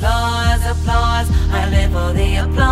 applause, applause. I live for the applause.